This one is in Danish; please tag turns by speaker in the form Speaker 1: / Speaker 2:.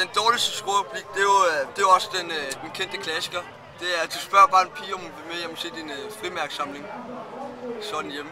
Speaker 1: den dårligste skoreplik, det er jo, øh, det er jo også den, øh, den kendte klassiker. Det er, at du spørger bare en pige, om hun vil med hjem og se din øh, frimærksamling. Så den hjemme.